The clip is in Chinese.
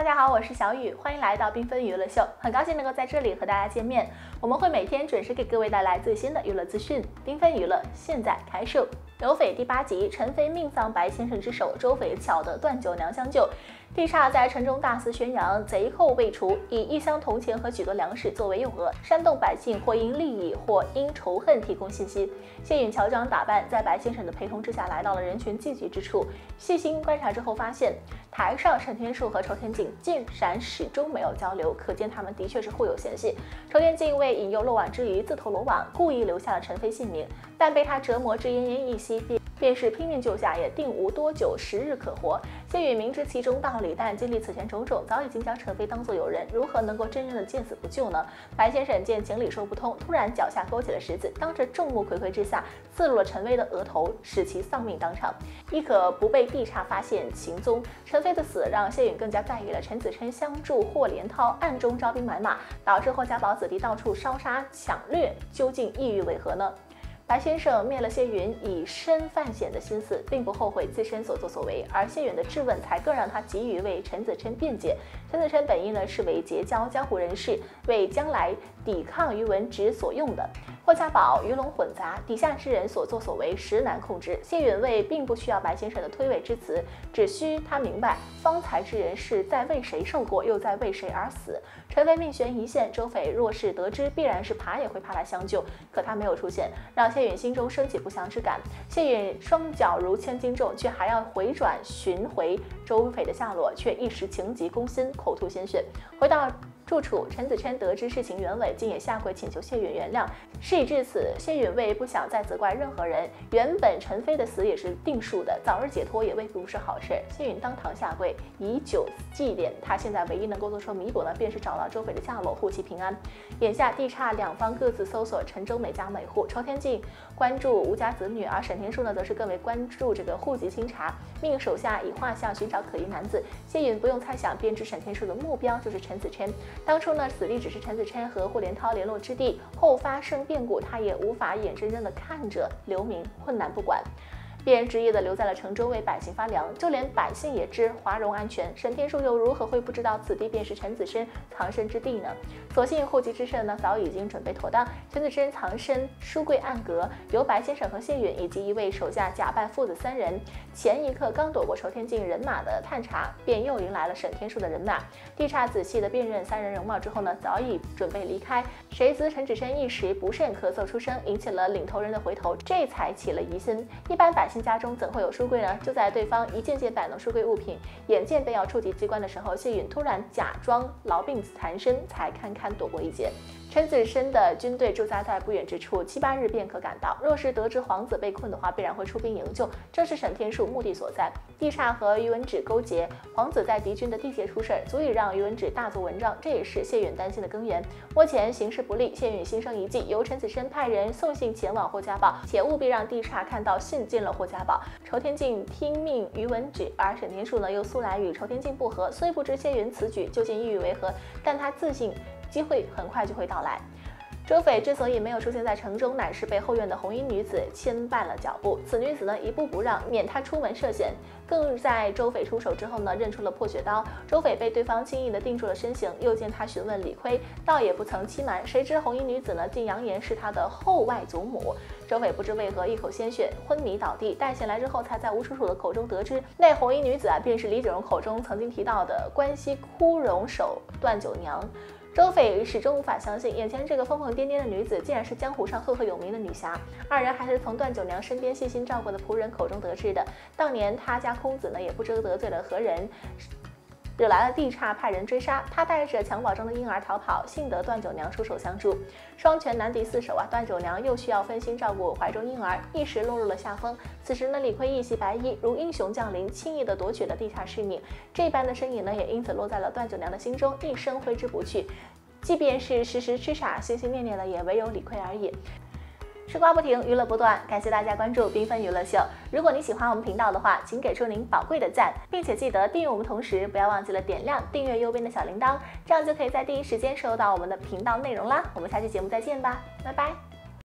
大家好，我是小雨，欢迎来到缤纷娱乐秀，很高兴能够在这里和大家见面。我们会每天准时给各位带来最新的娱乐资讯。缤纷娱乐现在开售。刘斐第八集，陈飞命丧白先生之手，周斐巧得断九娘相救。地煞在城中大肆宣扬贼寇未除，以一箱铜钱和许多粮食作为诱饵，煽动百姓或因利益或因仇恨提供信息。谢允乔装打扮，在白先生的陪同之下来到了人群聚集之处，细心观察之后发现，台上沈天树和仇天镜竟然始终没有交流，可见他们的确是互有嫌隙。仇天镜为引诱漏网之鱼自投罗网，故意留下了陈飞性命，但被他折磨至奄奄一息。便是拼命救下，也定无多久时日可活。谢允明知其中道理，但经历此前种种，早已经将陈飞当作友人，如何能够真正的见死不救呢？白先生见情理说不通，突然脚下勾起了石子，当着众目睽睽之下刺入了陈飞的额头，使其丧命当场，亦可不被地煞发现行踪。陈飞的死让谢允更加在意了陈子琛相助霍连涛，暗中招兵买马，导致霍家堡子弟到处烧杀抢掠，究竟意欲为何呢？白先生灭了谢云以身犯险的心思，并不后悔自身所作所为，而谢云的质问才更让他急于为陈子琛辩解。陈子琛本意呢是为结交江湖人士，为将来抵抗于文直所用的。霍家堡鱼龙混杂，底下之人所作所为实难控制。谢允为并不需要白先生的推诿之词，只需他明白方才之人是在为谁受过，又在为谁而死。陈飞命悬一线，周匪若是得知，必然是爬也会怕来相救。可他没有出现，让谢允心中升起不祥之感。谢允双脚如千斤重，却还要回转寻回周匪的下落，却一时情急攻心，口吐鲜血。回到。住处，陈子琛得知事情原委，竟也下跪请求谢允原谅。事已至此，谢允为不想再责怪任何人，原本陈飞的死也是定数的，早日解脱也未必不是好事。谢允当堂下跪，以酒祭奠。他现在唯一能够做出弥补的，便是找到周匪的下落，护其平安。眼下地差两方各自搜索陈州每家每户。朝天镜关注吴家子女，而沈天树呢，则是更为关注这个户籍清查，命手下以画像寻找可疑男子。谢允不用猜想，便知沈天树的目标就是陈子琛。当初呢，此地只是陈子琛和霍连涛联络之地，后发生变故，他也无法眼睁睁地看着刘明困难不管。便执意的留在了城中为百姓发粮，就连百姓也知华容安全。沈天树又如何会不知道此地便是陈子申藏身之地呢？所幸户籍之事呢早已经准备妥当，陈子申藏身书柜暗格，由白先生和谢允以及一位手下假扮父子三人。前一刻刚躲过仇天镜人马的探查，便又迎来了沈天树的人马。地差仔细的辨认三人容貌之后呢，早已准备离开。谁知陈子申一时不慎咳嗽出声，引起了领头人的回头，这才起了疑心。一般百新家中怎会有书柜呢？就在对方一件件摆弄书柜物品，眼见被要触及机关的时候，谢允突然假装痨病缠身，才堪堪躲过一劫。陈子申的军队驻扎在不远之处，七八日便可赶到。若是得知皇子被困的话，必然会出兵营救，这是沈天树目的所在。地煞和于文止勾结，皇子在敌军的地界出事，足以让于文止大做文章，这也是谢允担心的根源。目前形势不利，谢允心生一计，由陈子申派人送信前往霍家堡，且务必让地煞看到信进了霍家堡。仇天镜听命于文止，而沈天树呢又素来与仇天镜不和，虽不知谢允此举究竟意欲为何，但他自信。机会很快就会到来。周匪之所以没有出现在城中，乃是被后院的红衣女子牵绊了脚步。此女子呢，一步不让，免他出门涉险。更在周匪出手之后呢，认出了破血刀。周匪被对方轻易的定住了身形，又见他询问李逵，倒也不曾欺瞒。谁知红衣女子呢，竟扬言是他的后外祖母。周匪不知为何一口鲜血，昏迷倒地。待醒来之后，才在吴楚楚的口中得知，那红衣女子啊，便是李景荣口中曾经提到的关西枯荣手段九娘。周斐始终无法相信，眼前这个疯疯癫癫的女子，竟然是江湖上赫赫有名的女侠。二人还是从段九娘身边细心照顾的仆人口中得知的。当年他家公子呢，也不知得罪了何人。惹来了地差派人追杀，他带着襁褓中的婴儿逃跑，幸得段九娘出手相助，双拳难敌四手啊！段九娘又需要分心照顾怀中婴儿，一时落入了下风。此时呢，李逵一袭白衣，如英雄降临，轻易的夺取了地下性命，这般的身影呢，也因此落在了段九娘的心中，一生挥之不去。即便是时时痴傻、心心念念的，也唯有李逵而已。吃瓜不停，娱乐不断，感谢大家关注缤纷娱乐秀。如果你喜欢我们频道的话，请给出您宝贵的赞，并且记得订阅我们，同时不要忘记了点亮订阅右边的小铃铛，这样就可以在第一时间收到我们的频道内容啦。我们下期节目再见吧，拜拜。